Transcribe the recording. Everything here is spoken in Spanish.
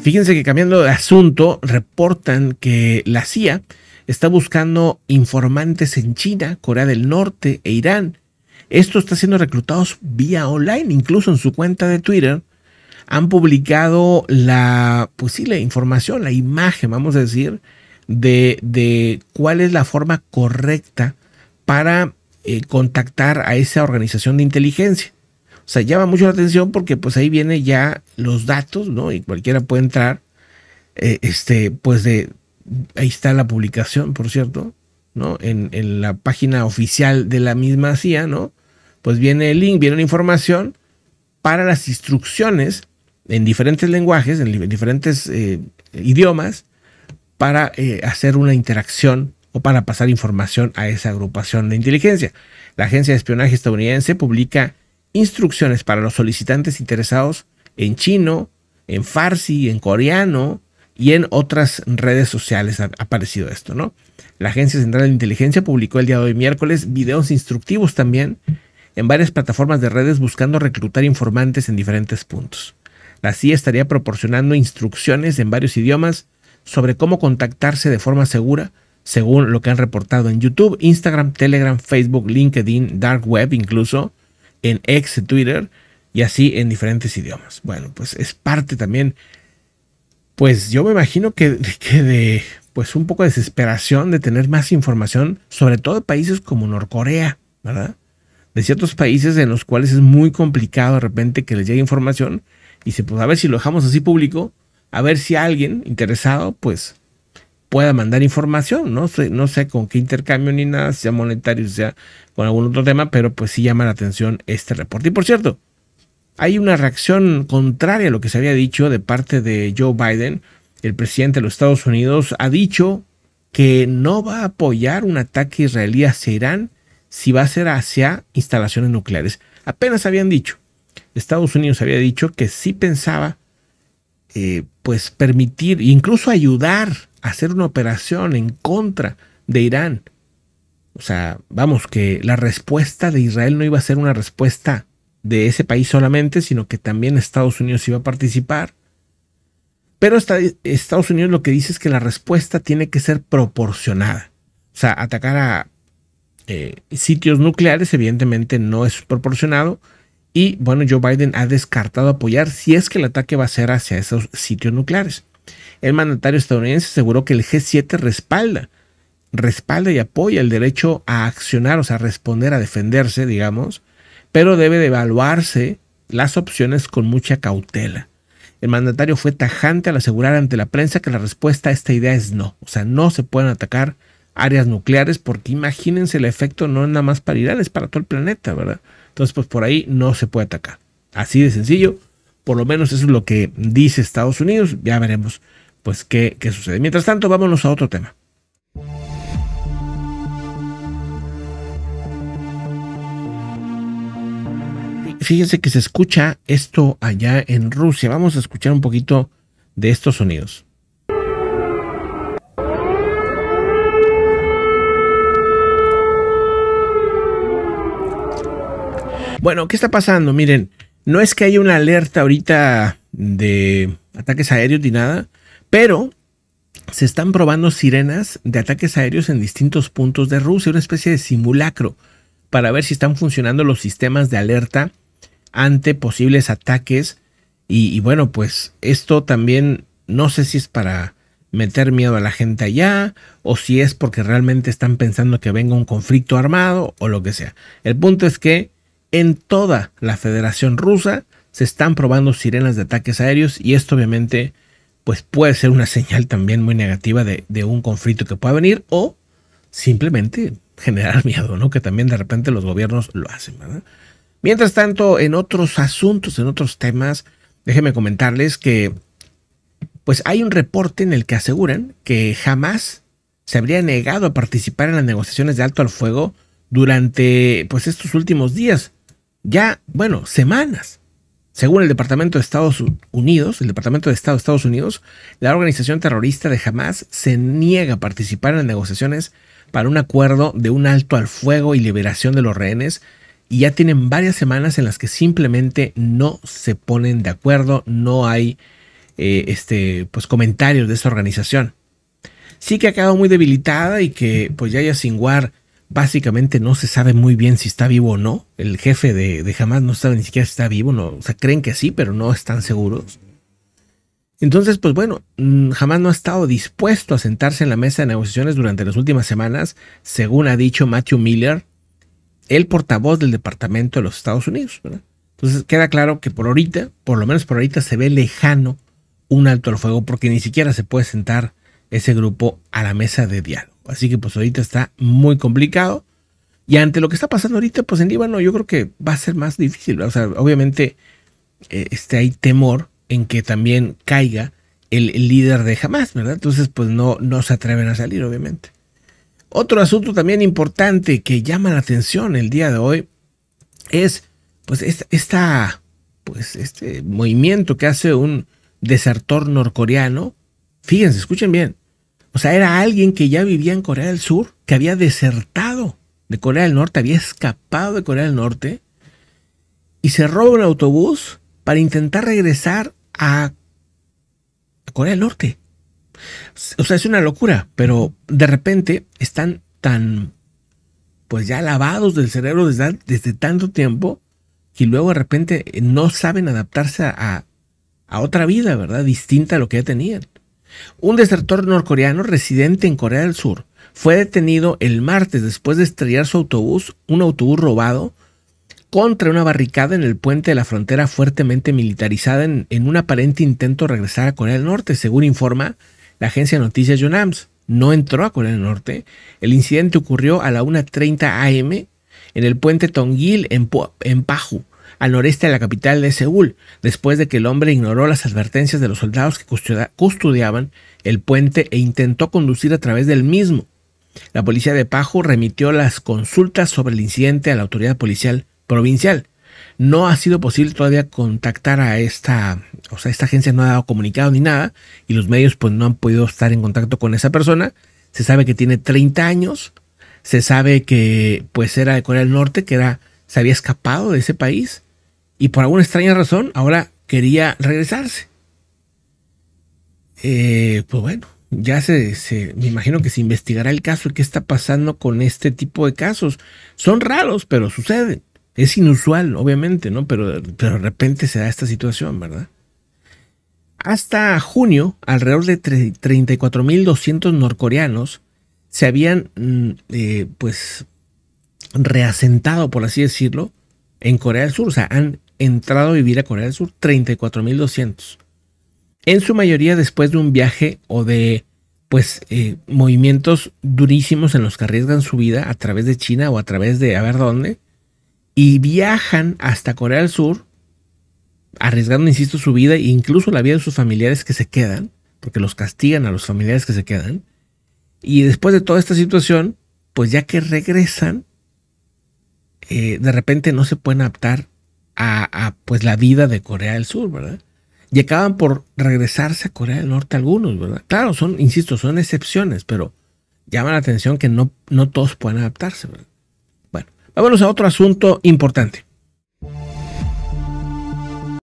Fíjense que cambiando de asunto, reportan que la CIA está buscando informantes en China, Corea del Norte e Irán. Esto está siendo reclutados vía online, incluso en su cuenta de Twitter. Han publicado la, pues sí, la información, la imagen, vamos a decir, de, de cuál es la forma correcta para eh, contactar a esa organización de inteligencia. O sea, llama mucho la atención porque pues ahí viene ya los datos, ¿no? Y cualquiera puede entrar. Eh, este, pues de, ahí está la publicación, por cierto, ¿no? En, en, la página oficial de la misma CIA, ¿no? Pues viene el link, viene la información para las instrucciones en diferentes lenguajes, en diferentes eh, idiomas, para eh, hacer una interacción o para pasar información a esa agrupación de inteligencia. La agencia de espionaje estadounidense publica instrucciones para los solicitantes interesados en chino, en farsi, en coreano y en otras redes sociales ha aparecido esto, ¿no? La Agencia Central de Inteligencia publicó el día de hoy miércoles videos instructivos también en varias plataformas de redes buscando reclutar informantes en diferentes puntos. La CIA estaría proporcionando instrucciones en varios idiomas sobre cómo contactarse de forma segura, según lo que han reportado en YouTube, Instagram, Telegram, Facebook, LinkedIn, Dark Web incluso, en ex Twitter y así en diferentes idiomas. Bueno, pues es parte también, pues yo me imagino que, de pues un poco de desesperación de tener más información, sobre todo de países como Norcorea, ¿verdad? De ciertos países en los cuales es muy complicado de repente que les llegue información y se pues a ver si lo dejamos así público, a ver si alguien interesado pues pueda mandar información, no sé, no sé con qué intercambio ni nada, sea monetario, sea con algún otro tema, pero pues sí llama la atención este reporte. Y por cierto, hay una reacción contraria a lo que se había dicho de parte de Joe Biden. El presidente de los Estados Unidos ha dicho que no va a apoyar un ataque israelí hacia Irán si va a ser hacia instalaciones nucleares. Apenas habían dicho. Estados Unidos había dicho que sí pensaba eh, pues permitir, incluso ayudar a hacer una operación en contra de Irán o sea, vamos, que la respuesta de Israel no iba a ser una respuesta de ese país solamente, sino que también Estados Unidos iba a participar. Pero Estados Unidos lo que dice es que la respuesta tiene que ser proporcionada. O sea, atacar a eh, sitios nucleares evidentemente no es proporcionado. Y bueno, Joe Biden ha descartado apoyar si es que el ataque va a ser hacia esos sitios nucleares. El mandatario estadounidense aseguró que el G7 respalda respalda y apoya el derecho a accionar, o sea, a responder, a defenderse, digamos, pero debe de evaluarse las opciones con mucha cautela. El mandatario fue tajante al asegurar ante la prensa que la respuesta a esta idea es no, o sea, no se pueden atacar áreas nucleares porque imagínense el efecto no es nada más para Irán, es para todo el planeta, ¿verdad? Entonces, pues por ahí no se puede atacar. Así de sencillo, por lo menos eso es lo que dice Estados Unidos, ya veremos pues qué, qué sucede. Mientras tanto, vámonos a otro tema. fíjense que se escucha esto allá en Rusia. Vamos a escuchar un poquito de estos sonidos. Bueno, ¿qué está pasando? Miren, no es que haya una alerta ahorita de ataques aéreos ni nada, pero se están probando sirenas de ataques aéreos en distintos puntos de Rusia, una especie de simulacro para ver si están funcionando los sistemas de alerta ante posibles ataques. Y, bueno, pues esto también no sé si es para meter miedo a la gente allá o si es porque realmente están pensando que venga un conflicto armado o lo que sea. El punto es que en toda la Federación Rusa se están probando sirenas de ataques aéreos y esto obviamente pues puede ser una señal también muy negativa de, de un conflicto que pueda venir o simplemente generar miedo, ¿no? Que también de repente los gobiernos lo hacen, ¿verdad? Mientras tanto, en otros asuntos, en otros temas, déjenme comentarles que pues hay un reporte en el que aseguran que jamás se habría negado a participar en las negociaciones de alto al fuego durante pues estos últimos días, ya, bueno, semanas. Según el Departamento de Estados Unidos, el Departamento de Estado de Estados Unidos, la organización terrorista de Hamas se niega a participar en las negociaciones para un acuerdo de un alto al fuego y liberación de los rehenes y ya tienen varias semanas en las que simplemente no se ponen de acuerdo, no hay eh, este, pues, comentarios de esta organización. Sí que ha quedado muy debilitada y que pues Yaya Sinwar básicamente no se sabe muy bien si está vivo o no. El jefe de, de Hamas no sabe ni siquiera si está vivo, no, o sea, creen que sí, pero no están seguros. Entonces, pues bueno, jamás mm, no ha estado dispuesto a sentarse en la mesa de negociaciones durante las últimas semanas, según ha dicho Matthew Miller, el portavoz del Departamento de los Estados Unidos. Entonces queda claro que por ahorita, por lo menos por ahorita, se ve lejano un alto al fuego porque ni siquiera se puede sentar ese grupo a la mesa de diálogo. Así que pues ahorita está muy complicado. Y ante lo que está pasando ahorita, pues en Líbano yo creo que va a ser más difícil. O sea, obviamente eh, este, hay temor en que también caiga el, líder de Hamas, ¿verdad? Entonces, pues no, no se atreven a salir, obviamente. Otro asunto también importante que llama la atención el día de hoy es, pues, esta, pues, este movimiento que hace un desertor norcoreano. Fíjense, escuchen bien. O sea, era alguien que ya vivía en Corea del Sur, que había desertado de Corea del Norte, había escapado de Corea del Norte y se roba un autobús para intentar regresar a Corea del Norte. O sea, es una locura, pero de repente están tan, pues ya lavados del cerebro desde, desde tanto tiempo que luego de repente no saben adaptarse a, a otra vida, ¿verdad? Distinta a lo que ya tenían. Un desertor norcoreano residente en Corea del Sur fue detenido el martes después de estrellar su autobús, un autobús robado, contra una barricada en el puente de la frontera fuertemente militarizada en, un aparente intento de regresar a Corea del Norte, según informa la agencia de noticias Yonams. No entró a Corea del Norte. El incidente ocurrió a la 1.30 am en el puente Tongil en, en Paju, al noreste de la capital de Seúl, después de que el hombre ignoró las advertencias de los soldados que custodiaban el puente e intentó conducir a través del mismo. La policía de Paju remitió las consultas sobre el incidente a la autoridad policial provincial. No ha sido posible todavía contactar a esta, o sea, esta agencia no ha dado comunicado ni nada y los medios pues no han podido estar en contacto con esa persona. Se sabe que tiene 30 años, se sabe que pues era de Corea del Norte, que era, se había escapado de ese país y por alguna extraña razón ahora quería regresarse. Eh, pues bueno, ya se, se, me imagino que se investigará el caso y qué está pasando con este tipo de casos. Son raros, pero suceden. Es inusual, obviamente, ¿no? Pero, pero de repente se da esta situación, ¿verdad? Hasta junio, alrededor de 34.200 norcoreanos se habían, mm, eh, pues, reasentado, por así decirlo, en Corea del Sur. O sea, han entrado a vivir a Corea del Sur 34.200. En su mayoría después de un viaje o de, pues, eh, movimientos durísimos en los que arriesgan su vida a través de China o a través de a ver dónde y viajan hasta Corea del Sur, arriesgando, insisto, su vida e incluso la vida de sus familiares que se quedan, porque los castigan a los familiares que se quedan. Y después de toda esta situación, pues ya que regresan, eh, de repente no se pueden adaptar a, pues la vida de Corea del Sur, ¿verdad? Y acaban por regresarse a Corea del Norte algunos, ¿verdad? Claro, son, insisto, son excepciones, pero llama la atención que no, no todos pueden adaptarse, ¿verdad? Vámonos a otro asunto importante.